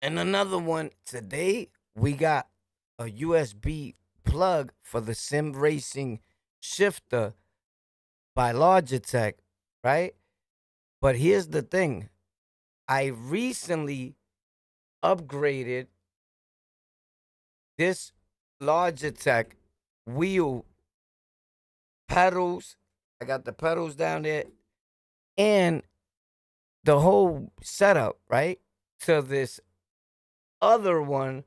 And another one today, we got a USB plug for the Sim Racing shifter by Logitech, right? But here's the thing I recently upgraded this Logitech wheel pedals. I got the pedals down there and the whole setup, right? To this other one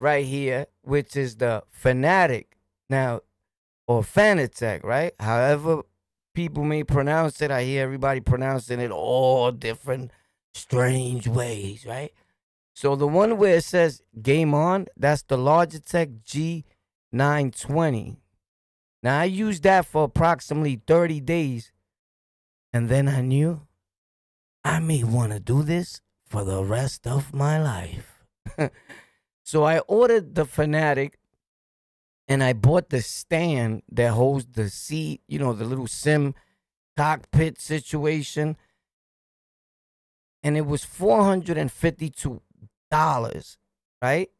right here, which is the Fanatic. Now, or Fanatec, right? However people may pronounce it, I hear everybody pronouncing it all different strange ways, right? So the one where it says game on, that's the Logitech G920. Now I used that for approximately 30 days. And then I knew I may want to do this for the rest of my life. so I ordered the Fanatic and I bought the stand that holds the seat, you know, the little sim cockpit situation. And it was $452, right?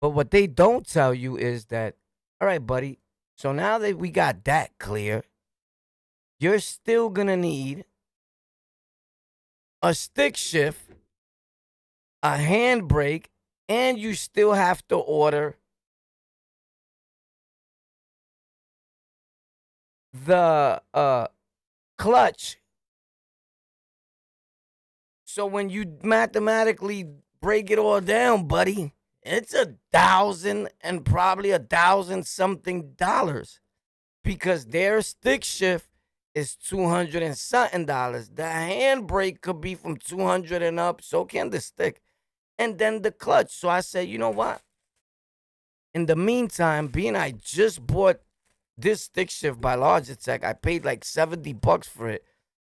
But what they don't tell you is that, all right, buddy, so now that we got that clear, you're still going to need a stick shift, a handbrake, and you still have to order the uh, clutch. So when you mathematically break it all down, buddy, it's a thousand and probably a thousand something dollars because their stick shift is 200 and something dollars. The handbrake could be from 200 and up, so can the stick. And then the clutch. So I said, you know what? In the meantime, being I just bought this stick shift by Logitech, I paid like 70 bucks for it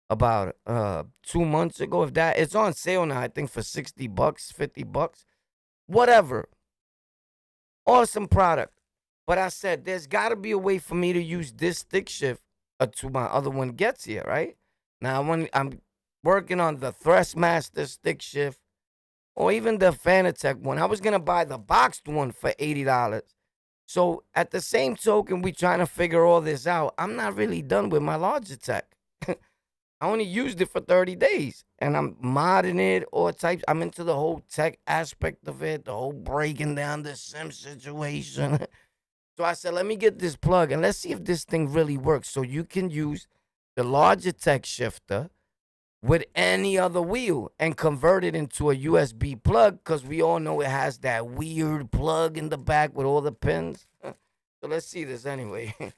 about uh two months ago. If that it's on sale now, I think for 60 bucks, 50 bucks. Whatever. Awesome product. But I said there's gotta be a way for me to use this stick shift until my other one gets here, right? Now when I'm working on the Thrustmaster stick shift or even the Fanatec one, I was gonna buy the boxed one for $80. So at the same token, we trying to figure all this out. I'm not really done with my Logitech. I only used it for 30 days and I'm modding it all types. I'm into the whole tech aspect of it, the whole breaking down the sim situation. so I said, let me get this plug and let's see if this thing really works. So you can use the Logitech shifter with any other wheel and convert it into a USB plug because we all know it has that weird plug in the back with all the pins. So let's see this anyway.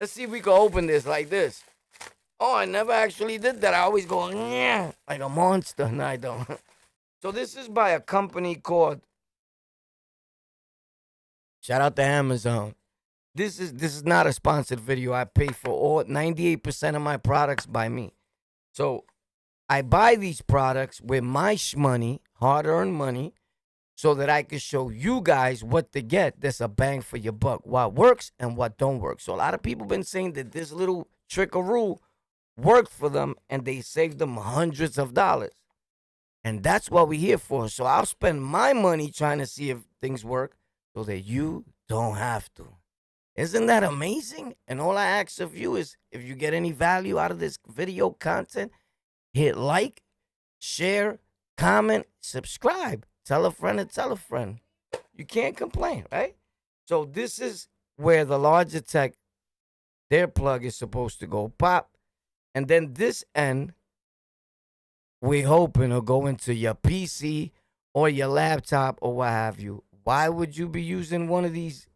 let's see if we can open this like this. Oh, I never actually did that. I always go, yeah, like a monster. No, I don't. So this is by a company called Shout out to Amazon. This is this is not a sponsored video. I pay for all 98% of my products by me. So I buy these products with my money, hard-earned money, so that I can show you guys what to get that's a bang for your buck, what works and what don't work. So a lot of people been saying that this little trick or rule worked for them and they saved them hundreds of dollars. And that's what we're here for. So I'll spend my money trying to see if things work so that you don't have to. Isn't that amazing? And all I ask of you is if you get any value out of this video content, hit like, share, comment, subscribe. Tell a friend and tell a friend. You can't complain, right? So this is where the Logitech, their plug is supposed to go pop. And then this end, we're hoping will go into your PC or your laptop or what have you. Why would you be using one of these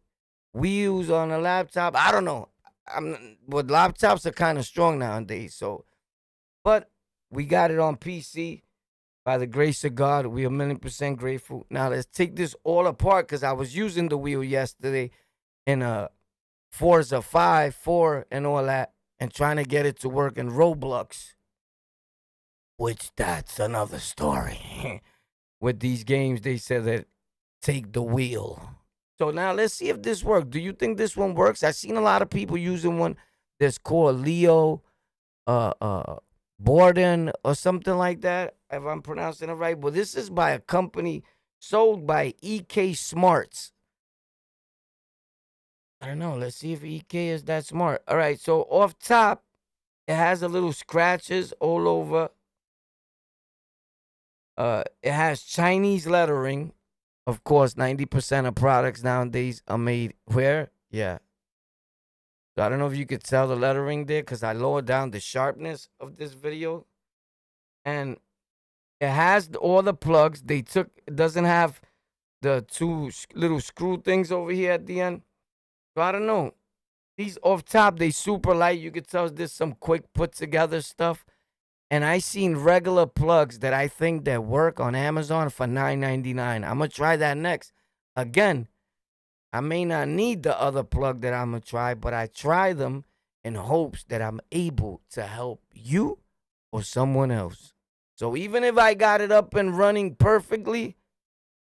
wheels on a laptop? I don't know. I'm but laptops are kind of strong nowadays. So, but we got it on PC. By the grace of God, we are million percent grateful. Now let's take this all apart because I was using the wheel yesterday in a uh, Forza 5, 4, and all that, and trying to get it to work in Roblox. Which that's another story. With these games, they said that take the wheel. So now let's see if this works. Do you think this one works? I've seen a lot of people using one that's called Leo uh uh Borden or something like that, if I'm pronouncing it right. But this is by a company sold by EK Smarts. I don't know. Let's see if EK is that smart. All right. So off top, it has a little scratches all over. Uh, it has Chinese lettering. Of course, 90% of products nowadays are made where? Yeah. So I don't know if you could tell the lettering there because I lowered down the sharpness of this video. And it has all the plugs. They took, it doesn't have the two little screw things over here at the end. So I don't know. These off top, they super light. You could tell there's some quick put together stuff. And I seen regular plugs that I think that work on Amazon for $9.99. I'm gonna try that next. Again, I may not need the other plug that I'm gonna try, but I try them in hopes that I'm able to help you or someone else. So even if I got it up and running perfectly,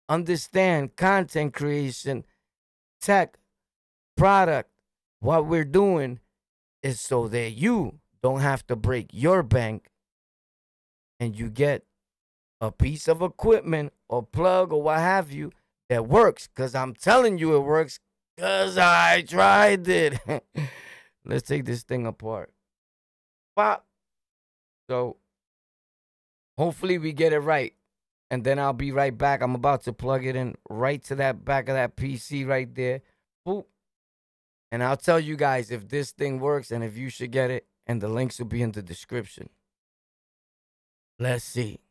understand content creation, tech, product, what we're doing is so that you don't have to break your bank and you get a piece of equipment or plug or what have you that works. Because I'm telling you it works because I tried it. Let's take this thing apart. Pop. So hopefully we get it right. And then I'll be right back. I'm about to plug it in right to that back of that PC right there. Boop. And I'll tell you guys if this thing works and if you should get it. And the links will be in the description. Let's see.